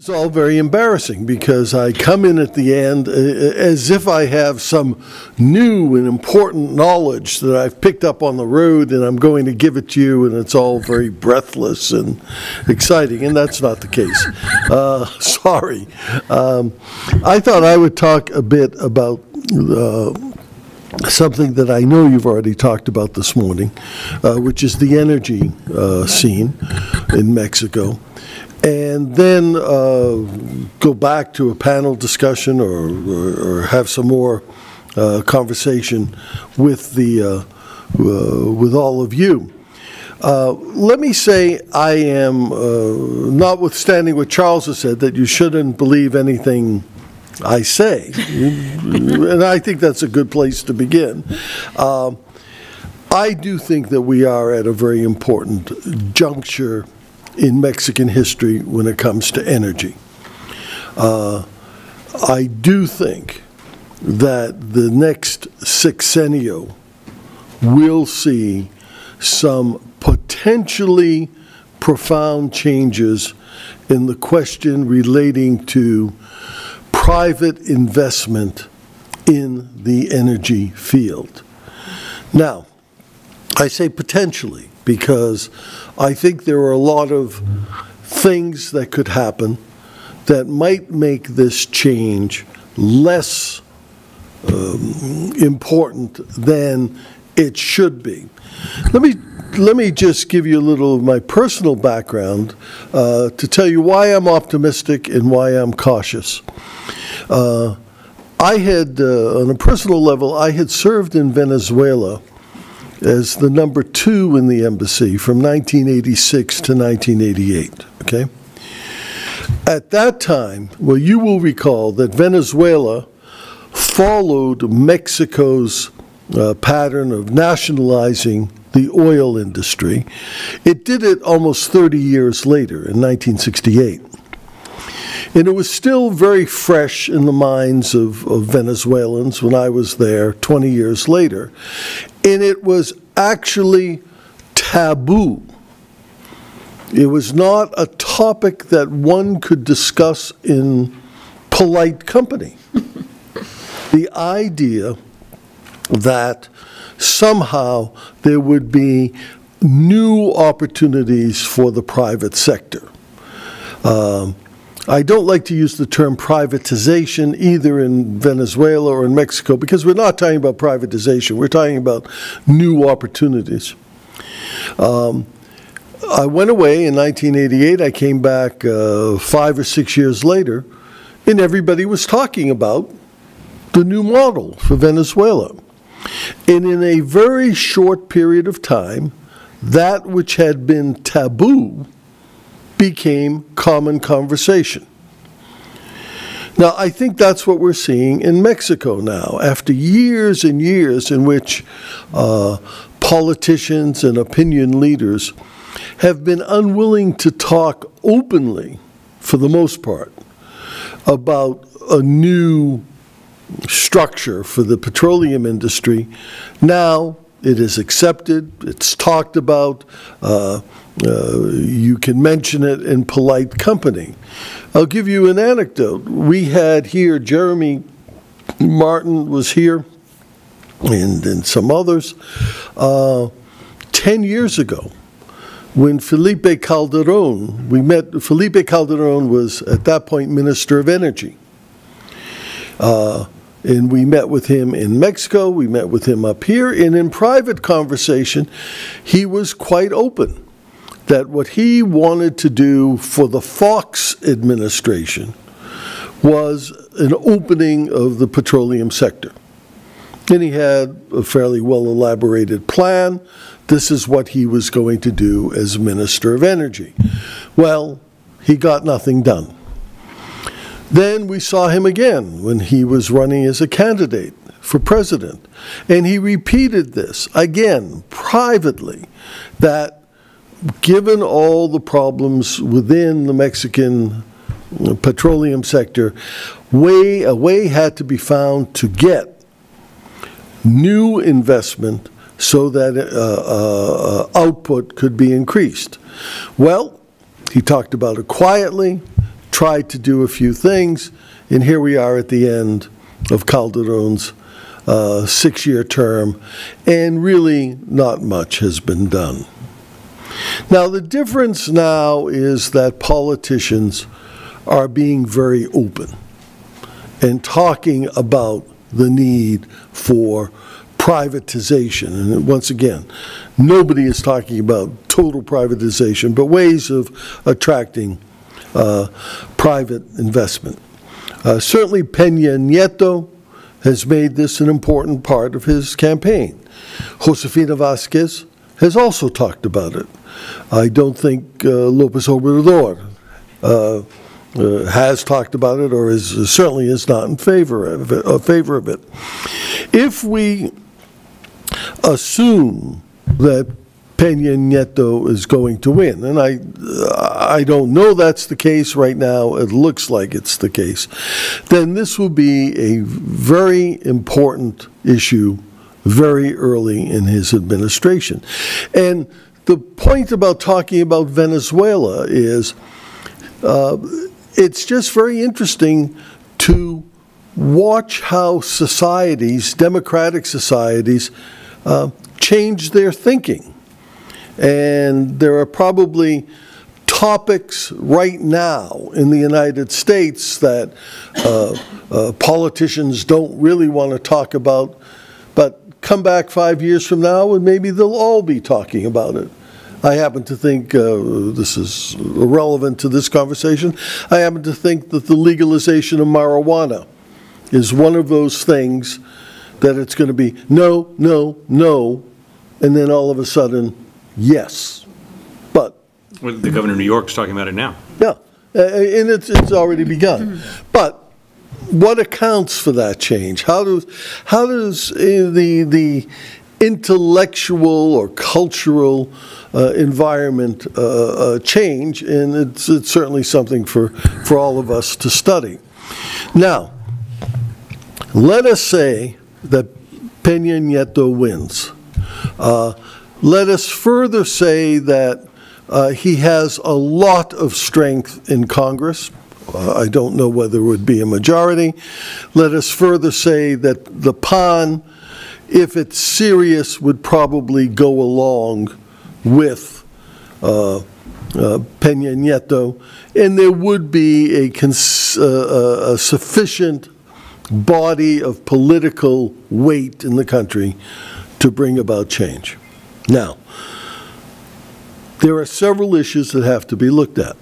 It's all very embarrassing because I come in at the end uh, as if I have some new and important knowledge that I've picked up on the road and I'm going to give it to you, and it's all very breathless and exciting, and that's not the case. Uh, sorry. Um, I thought I would talk a bit about. Uh, something that I know you've already talked about this morning, uh, which is the energy uh, scene in Mexico and then uh, go back to a panel discussion or, or, or have some more uh, conversation with the uh, uh with all of you. Uh, let me say I am, uh, notwithstanding what Charles has said, that you shouldn't believe anything I say. and I think that's a good place to begin. I do think that we are at a very important juncture in Mexican history when it comes to energy. Uh, I do think that the next sexenio will see some potentially profound changes in the question relating to private investment in the energy field. Now, I say potentially because I think there are a lot of things that could happen that might make this change less um, important than it should be. Let me let me just give you a little of my personal background uh, to tell you why I'm optimistic and why I'm cautious. Uh, I had, uh, on a personal level, I had served in Venezuela as the number two in the embassy from 1986 to 1988. Okay? At that time, well, you will recall that Venezuela followed Mexico's uh, pattern of nationalizing the oil industry. It did it almost 30 years later, in 1968. And it was still very fresh in the minds of, of Venezuelans when I was there 20 years later. And it was actually taboo. It was not a topic that one could discuss in polite company. the idea that somehow there would be new opportunities for the private sector. Um, I don't like to use the term privatization either in Venezuela or in Mexico because we're not talking about privatization. We're talking about new opportunities. Um, I went away in 1988. I came back uh, five or six years later, and everybody was talking about the new model for Venezuela. And in a very short period of time, that which had been taboo became common conversation. Now, I think that's what we're seeing in Mexico now. After years and years in which uh, politicians and opinion leaders have been unwilling to talk openly, for the most part, about a new structure for the petroleum industry, now it is accepted, it's talked about, uh, uh, you can mention it in polite company. I'll give you an anecdote. We had here, Jeremy Martin was here, and, and some others, uh, 10 years ago when Felipe Calderon, we met, Felipe Calderon was at that point Minister of Energy. Uh, and we met with him in Mexico, we met with him up here, and in private conversation, he was quite open that what he wanted to do for the Fox administration was an opening of the petroleum sector. And he had a fairly well elaborated plan. This is what he was going to do as Minister of Energy. Well, he got nothing done. Then we saw him again when he was running as a candidate for president. And he repeated this again privately that given all the problems within the Mexican petroleum sector, way, a way had to be found to get new investment so that uh, uh, output could be increased. Well, he talked about it quietly tried to do a few things, and here we are at the end of Calderon's uh, six-year term, and really not much has been done. Now, the difference now is that politicians are being very open and talking about the need for privatization. And once again, nobody is talking about total privatization, but ways of attracting uh, private investment. Uh, certainly, Peña Nieto has made this an important part of his campaign. Josefina Vázquez has also talked about it. I don't think uh, Lopez Obrador uh, uh, has talked about it or is certainly is not in favor of it. Uh, favor of it. If we assume that Peña Nieto is going to win, and I I don't know that's the case right now. It looks like it's the case. Then this will be a very important issue very early in his administration, and the point about talking about Venezuela is uh, it's just very interesting to watch how societies, democratic societies, uh, change their thinking. And there are probably topics right now in the United States that uh, uh, politicians don't really want to talk about, come back five years from now and maybe they'll all be talking about it. I happen to think, uh, this is irrelevant to this conversation, I happen to think that the legalization of marijuana is one of those things that it's going to be no, no, no, and then all of a sudden, yes. But. Well, the governor of New York is talking about it now. Yeah, and it's, it's already begun. But what accounts for that change? How does, how does uh, the, the intellectual or cultural uh, environment uh, uh, change, and it's, it's certainly something for, for all of us to study. Now, let us say that Peña Nieto wins. Uh, let us further say that he has a lot of strength in Congress. Uh, I don't know whether it would be a majority. Let us further say that the PAN if it's serious, would probably go along with uh, uh, Peña Nieto, and there would be a, uh, a sufficient body of political weight in the country to bring about change. Now, there are several issues that have to be looked at.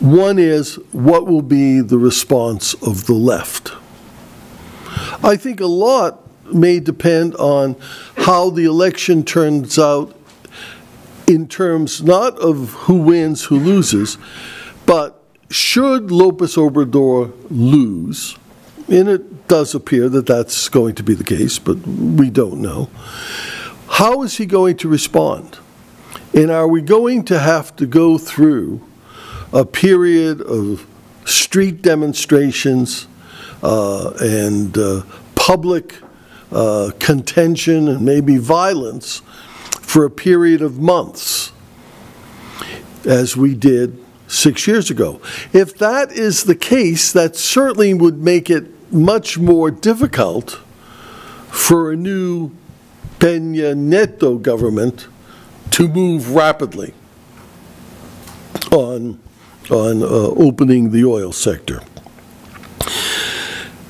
One is what will be the response of the left? I think a lot may depend on how the election turns out in terms not of who wins, who loses, but should Lopez Obrador lose, and it does appear that that's going to be the case, but we don't know, how is he going to respond? And are we going to have to go through a period of street demonstrations uh, and uh, public uh, contention and maybe violence for a period of months, as we did six years ago. If that is the case, that certainly would make it much more difficult for a new Peña Nieto government to move rapidly on, on uh, opening the oil sector.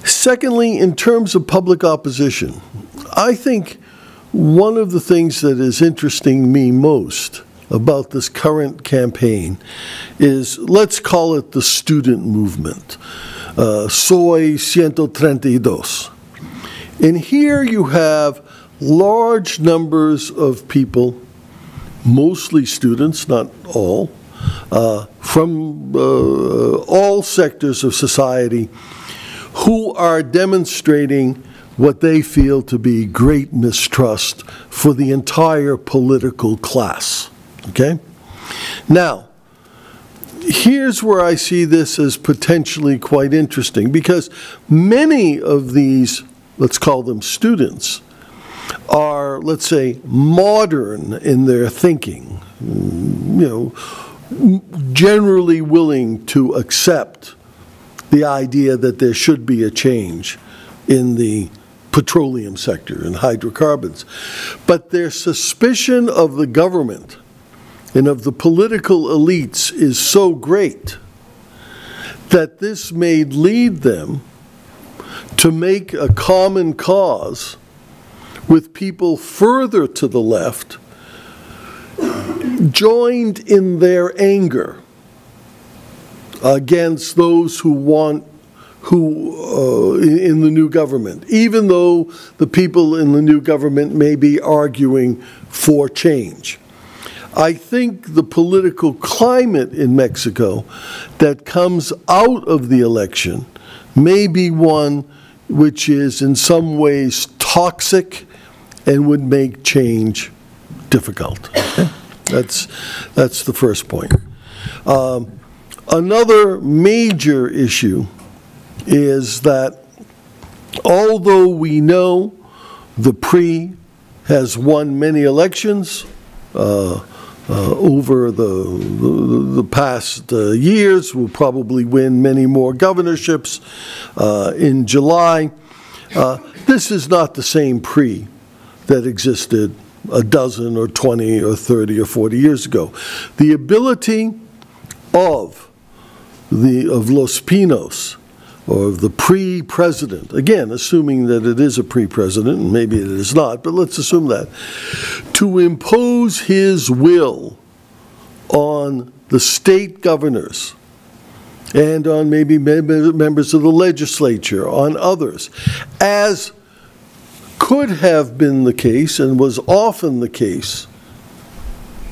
Secondly, in terms of public opposition, I think one of the things that is interesting me most about this current campaign is, let's call it the student movement, uh, Soy 132. And here you have large numbers of people, mostly students, not all, uh, from uh, all sectors of society who are demonstrating what they feel to be great mistrust for the entire political class. Okay? Now, here's where I see this as potentially quite interesting because many of these, let's call them students, are, let's say, modern in their thinking. You know, generally willing to accept the idea that there should be a change in the petroleum sector and hydrocarbons. But their suspicion of the government and of the political elites is so great that this may lead them to make a common cause with people further to the left, joined in their anger against those who want who uh, in in the new government, even though the people in the new government may be arguing for change. I think the political climate in Mexico that comes out of the election may be one which is in some ways toxic and would make change difficult. That's, that's the first point. Um, Another major issue is that although we know the PRI has won many elections uh, uh, over the, the the past uh, years, will probably win many more governorships uh, in July, uh, this is not the same PRI that existed a dozen or 20 or 30 or 40 years ago. The ability of the, of Los Pinos, or of the PRI-president, again, assuming that it is a PRI-president, and maybe it is not, but let's assume that, to impose his will on the state governors and on maybe members of the legislature, on others, as could have been the case and was often the case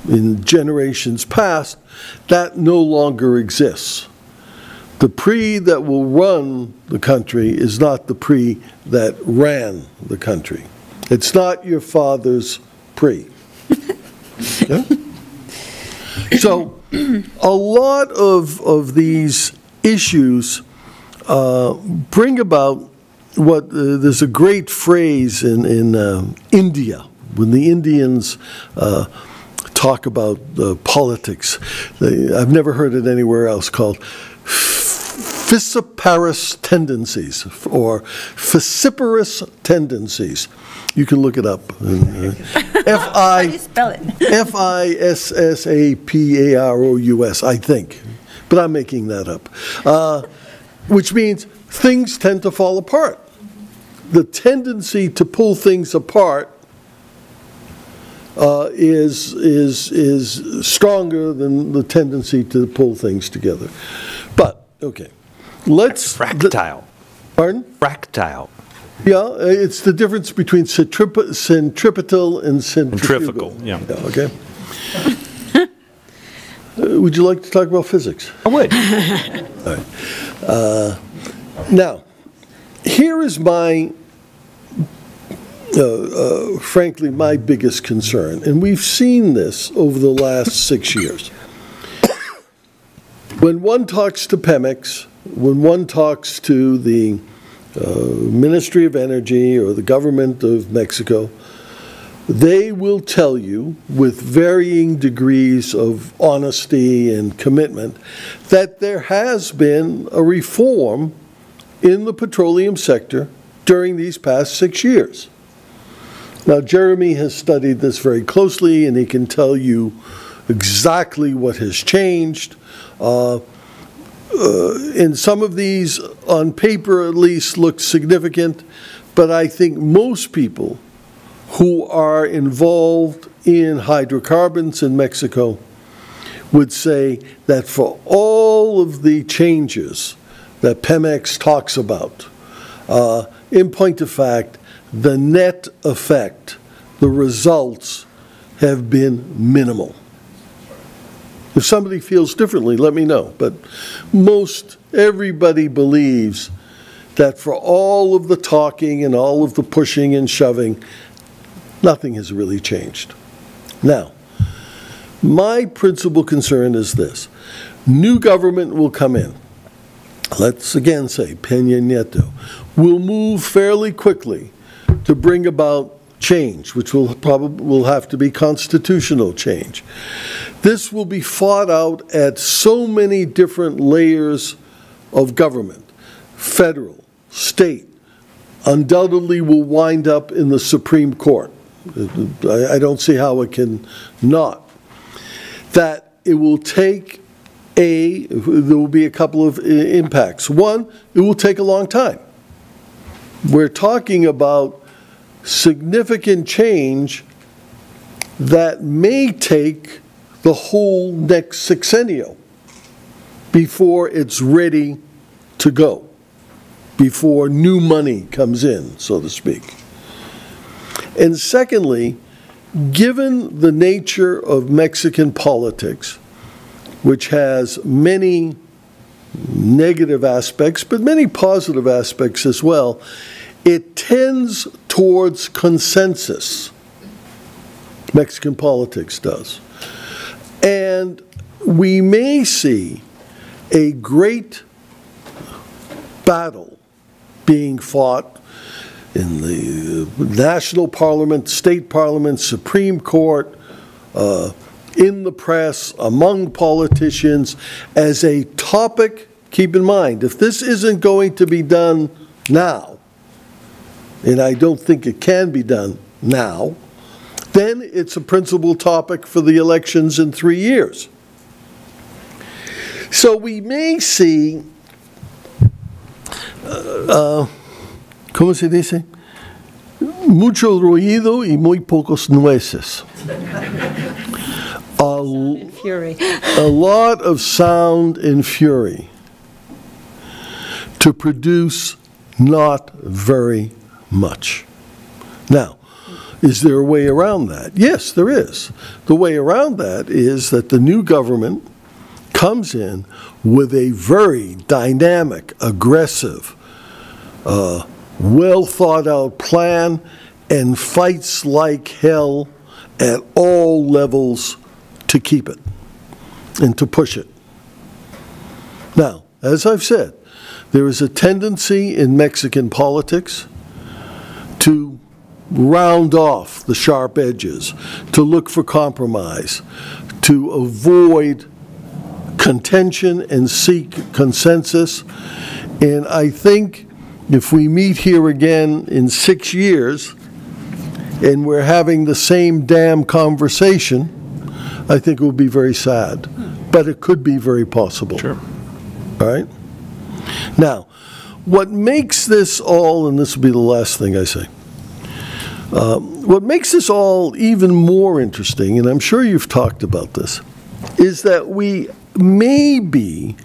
in generations past, that no longer exists. The PRI that will run the country is not the PRI that ran the country. It's not your father's PRI. Yeah? So, a lot of, of these issues uh, bring about what, uh, there's a great phrase in, in um, India, when the Indians uh, talk about uh, politics. They, I've never heard it anywhere else called fissiparous tendencies or vociferous tendencies. You can look it up. Uh, F you I spell it? F I S S A P A R O U S, I think, but I'm making that up. Uh, which means things tend to fall apart. The tendency to pull things apart uh, is, is, is stronger than the tendency to pull things together. But, okay, let's. Fractile. Pardon? Fractile. Yeah, uh, it's the difference between centripe- centripetal and centrifugal. Centrifugal, yeah. Okay. Uh, Would you like to talk about physics? I would. All right. Now, here is my, uh, uh, frankly, my biggest concern, and we've seen this over the last six years. When one talks to Pemex, when one talks to the uh, Ministry of Energy or the government of Mexico, they will tell you with varying degrees of honesty and commitment that there has been a reform in the petroleum sector during these past six years. Now, Jeremy has studied this very closely, and he can tell you exactly what has changed. Uh, uh, And some of these, on paper at least, look significant, but I think most people who are involved in hydrocarbons in Mexico would say that for all of the changes that Pemex talks about, uh, in point of fact, the net effect, the results have been minimal. If somebody feels differently, let me know. But most, everybody believes that for all of the talking and all of the pushing and shoving, nothing has really changed. Now, my principal concern is this. New government will come in. Let's again say Peña Nieto will move fairly quickly to bring about change, which will probably, will have to be constitutional change. This will be fought out at so many different layers of government, federal, state, undoubtedly will wind up in the Supreme Court. I, don't see how it can not. That it will take a, there will be a couple of impacts. One, it will take a long time. We're talking about significant change that may take the whole next sexennial before it's ready to go, before new money comes in, so to speak. And secondly, given the nature of Mexican politics, which has many negative aspects, but many positive aspects as well, it tends towards consensus. Mexican politics does. And we may see a great battle being fought in the national parliament, state parliament, Supreme Court, uh, in the press, among politicians, as a topic. Keep in mind, if this isn't going to be done now, and I don't think it can be done now, then it's a principal topic for the elections in three years. So we may see, uh, ¿cómo se dice? Mucho ruido y muy pocos nueces. A, Fury. a lot of sound and fury to produce not very much. Now, is there a way around that? Yes, there is. The way around that is that the new government comes in with a very dynamic, aggressive, uh, well thought out plan and fights like hell at all levels to keep it and to push it. Now, as I've said, there is a tendency in Mexican politics to round off the sharp edges, to look for compromise, to avoid contention and seek consensus. And I think if we meet here again in six years and we're having the same damn conversation, I think it will be very sad. But it could be very possible. Sure. All right? Now, what makes this all, and this will be the last thing I say, um, what makes this all even more interesting, and I'm sure you've talked about this, is that we may be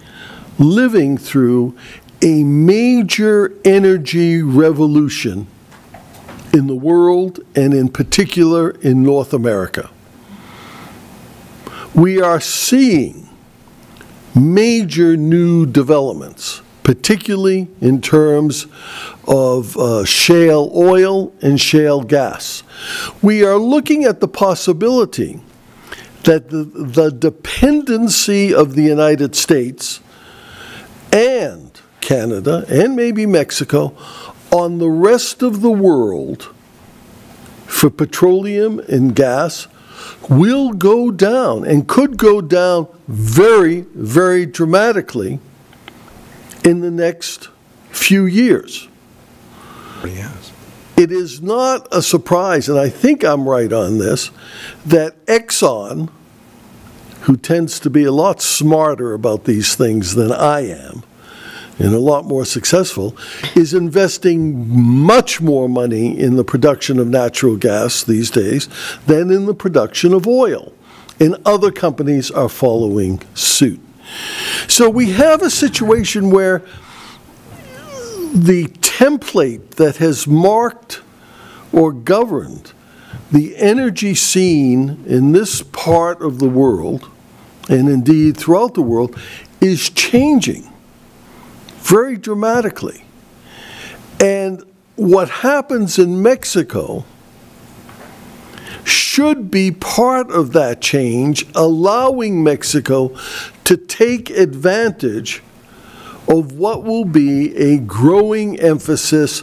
living through a major energy revolution in the world and in particular in North America. We are seeing major new developments, particularly in terms of uh, shale oil and shale gas. We are looking at the possibility that the, the dependency of the United States and Canada and maybe Mexico on the rest of the world for petroleum and gas will go down and could go down very, very dramatically in the next few years. Yes. It is not a surprise, and I think I'm right on this, that Exxon, who tends to be a lot smarter about these things than I am, and a lot more successful, is investing much more money in the production of natural gas these days than in the production of oil. And other companies are following suit. So we have a situation where the template that has marked or governed the energy scene in this part of the world, and indeed throughout the world, is changing very dramatically. And what happens in Mexico should be part of that change, allowing Mexico to take advantage of what will be a growing emphasis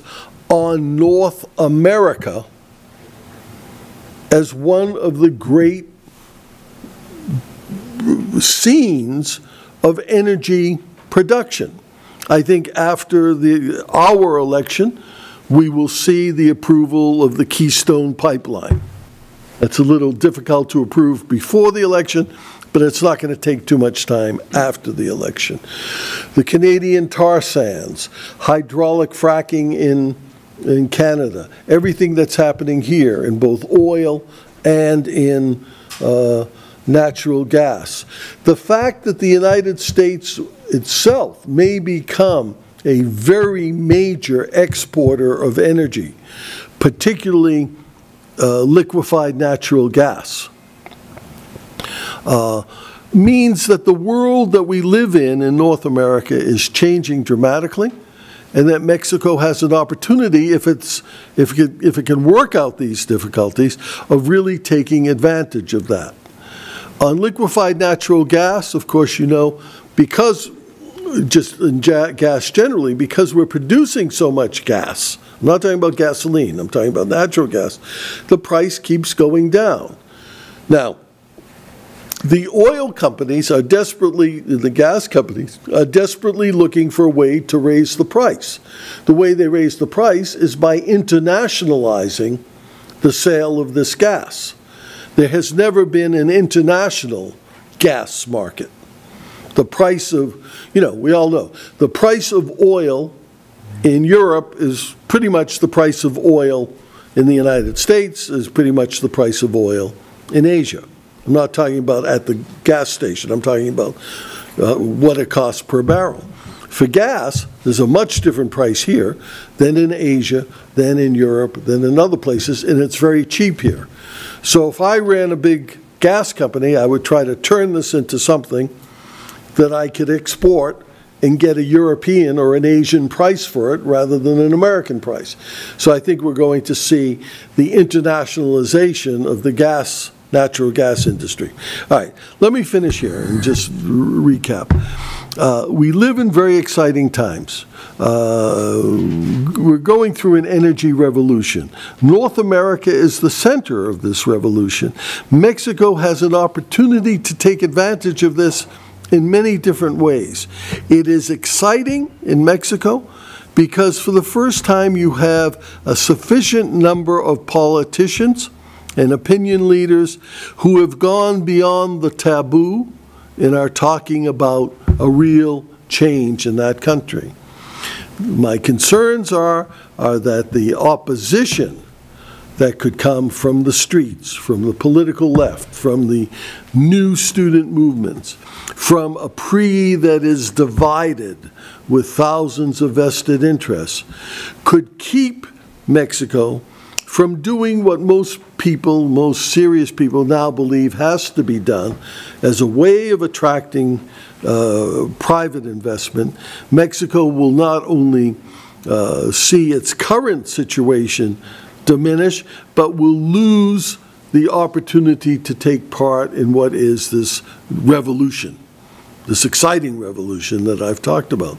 on North America as one of the great scenes of energy production. I think after the, our election, we will see the approval of the Keystone Pipeline. It's a little difficult to approve before the election, but it's not going to take too much time after the election. The Canadian tar sands, hydraulic fracking in, in Canada, everything that's happening here in both oil and in uh, natural gas. The fact that the United States itself may become a very major exporter of energy, particularly uh, liquefied natural gas, uh, means that the world that we live in in North America is changing dramatically, and that Mexico has an opportunity, if it's if it, if it can work out these difficulties, of really taking advantage of that. On liquefied natural gas, of course, you know, because just in gas generally, because we're producing so much gas, I'm not talking about gasoline, I'm talking about natural gas, the price keeps going down. Now, the oil companies are desperately, the gas companies are desperately looking for a way to raise the price. The way they raise the price is by internationalizing the sale of this gas. There has never been an international gas market. The price of, you know, we all know, the price of oil in Europe is pretty much the price of oil in the United States, is pretty much the price of oil in Asia. I'm not talking about at the gas station, I'm talking about uh, what it costs per barrel. For gas, there's a much different price here than in Asia, than in Europe, than in other places, and it's very cheap here. So if I ran a big gas company, I would try to turn this into something that I could export and get a European or an Asian price for it rather than an American price. So I think we're going to see the internationalization of the gas, natural gas industry. All right, let me finish here and just recap. Uh, we live in very exciting times. Uh, we're going through an energy revolution. North America is the center of this revolution. Mexico has an opportunity to take advantage of this in many different ways. It is exciting in Mexico because for the first time you have a sufficient number of politicians and opinion leaders who have gone beyond the taboo and are talking about a real change in that country. My concerns are, are that the opposition that could come from the streets, from the political left, from the new student movements, from a PRI that is divided with thousands of vested interests, could keep Mexico from doing what most people, most serious people now believe has to be done as a way of attracting uh, private investment. Mexico will not only uh, see its current situation diminish, but will lose the opportunity to take part in what is this revolution, this exciting revolution that I've talked about.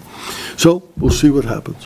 So we'll see what happens.